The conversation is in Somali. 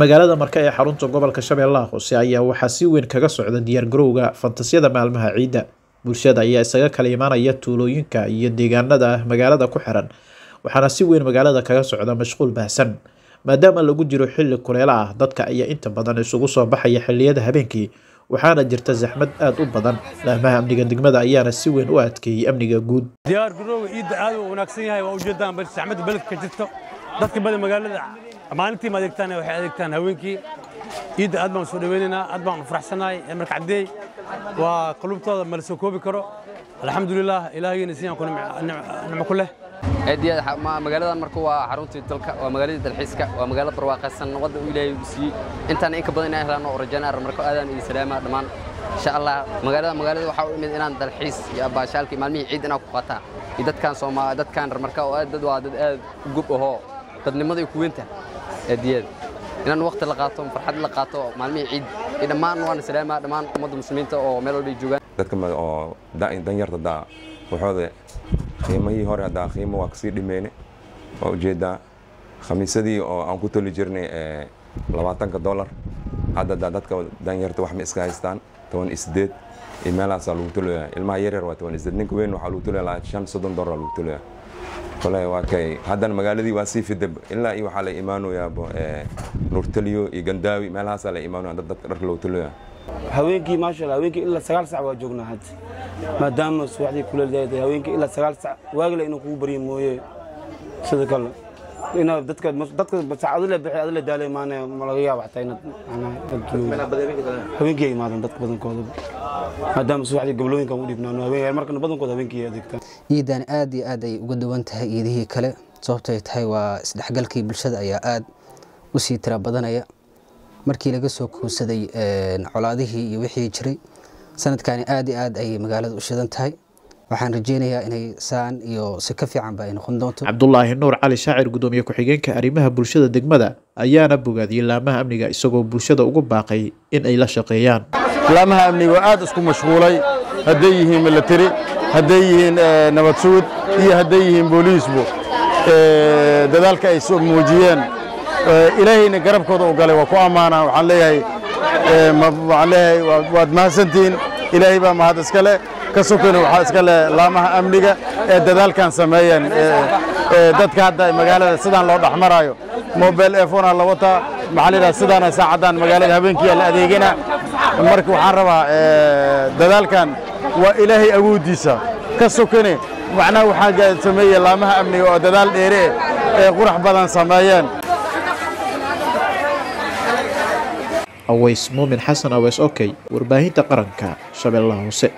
magaalada marka ee xarunta gobolka shabeellaha hoose ayaa waxaa si weyn kaga socda diyaargarowga fantasiyada maalmaha ciidda. Bulshada ayaa isaga kala imaanaya tuulooyinka iyo deegaanada magaalada ku xiran waxaana si weyn magaalada kaga socda mashquul baahsan. Maadaama lagu jiro xilli kuleelo ah dadka ayaa inta badan isugu soo baxaya xilliyada habeenkii waxaana jirta zaxmad aada u badan. Laamaha amniga degmada ayaana si weyn u adkeeyey amniga guud. Diyaar garowga ciidda aad u wanaagsan yahay waa ujeedaan bal saxmadda beledka ka jirto dadka badan magaalada maalintii ma adeegtaan waxay adeegtaan haweenkii. Ciidda aad baan soo dhaweynaynaa aad baan faraxsanahay marka caddeey waa qulubtooda ma la soo koobi karo. Alxamdulilah ilaahayna siyaan ku nicmo ku leh. Aad magaaladan marka waa xaruntii dalka waa magaaladii dalxiiska waa magaalo barwaaqaysan wadda uu ilaahay u siiyey. Intaan in ka badan inaan helaan oo rajaynaa marka aadaan idin salaama dhammaan insha allah magaalada magaalada waxaa u imid inaan dalxiis iyo baashaalkii maalmihii ciid inaan ku qaataa iyo dadkan sooma dadkan marka oo aad dad waa dad aad u gub ahoo dadnimada ku weynta aadiyeed inaan waqti la qaato farxad la qaato maalmihii ciid. Iyo dhammaan waan salaama dhammaan ummadda muslimiinta oo meel walba joogaan. Dadka oo danyarta daa waxooda qiimihii hore haddaa qiimo waa ka sii dhimeyne waa u jeedaa khamiisadii oo aan ku toli jirnay labaatanka dollar. Hadda daa dadka danyarta wax ma iska haystaan toban iyo sideed iyo meelahaasaa lagu tolaya ilmaha yaryar waa toban iyo sideed ninka weyn waxaa lagu tolaya laa shan soddon dollar lagu tolaya kole waa kay. Haddana magaaladii waa sii fidab ilaa iyo waxaa la imaanayaabo nuurtaliyo iyo gandaawi. Meelahaasaa la imaanaya dad dadka dharka lagu tolaya haweenkii maasha allah haweenkii ilaa sagaal sac waa joognaa hadda maadaama subaxdii kuleel daayatay haweenkii ilaa sagaal sac waagile inuu kugu baryo mooye. Sida kale ina dadka dadka saacadule bixi adile daalay maane ma laga yaaba xataa inaad haweenkii ay imaadeen dadka badankooda. Maadaama subaxdii gablooyinkan u dhiibnaano haween markana badankooda haweenkii ay adeegtaan ciidan aad iyo aad ay uga duwan tahay ciidihii kale. Sababtay tahay waa isdhexgalkii bulshada ayaa aad u sii tira badanaya. Markii laga soo kuusaday colaadihii iyo wixii jiray sanadkani aad iyo aad ayay magaalada u shidan tahay. Waxaan rajeynayaa inay saan iyo si ka fiicanba ay noqon doonto. Cabdulaahi nuur cali shaacir gudoomiye ku-xigeenka arrimaha bulshada degmada ayaana bogaadiyey laamaha amniga isagoo bulshada ugu baaqay in ay la shaqeeyaan. Laamaha amniga waa aad isku mashquulay hadday yihiin milatari hadday yihiin nabad sugud iyo hadday yihiin booliisbu dadaalka ay soo muujiyeen ilaahayna garabkooda u galay waa ku ammaanaa waxaan leeyahay waxaan leeyahay waad mahadsantihiin ilaahay baa mahad iska leh ka sokona waxaa iska leh laamaha amniga ee dadaalkan sameeyeen dadka hadda magaalada sidaan loo dhex maraayo mobile ephonea la wataa maxaa layidhaha sidaana saacaddan magaalada habeenkii la adeegina marka waxaan rabaa dadaalkan waa ilaahay awooddiisa. Ka sokone macnaha waxaa sameeyey laamaha amniga oo dadaal dheere ee qurax badan sameeyeen. Aways muumin xasan aweys okey warbaahinta qaranka shabeellaha hoose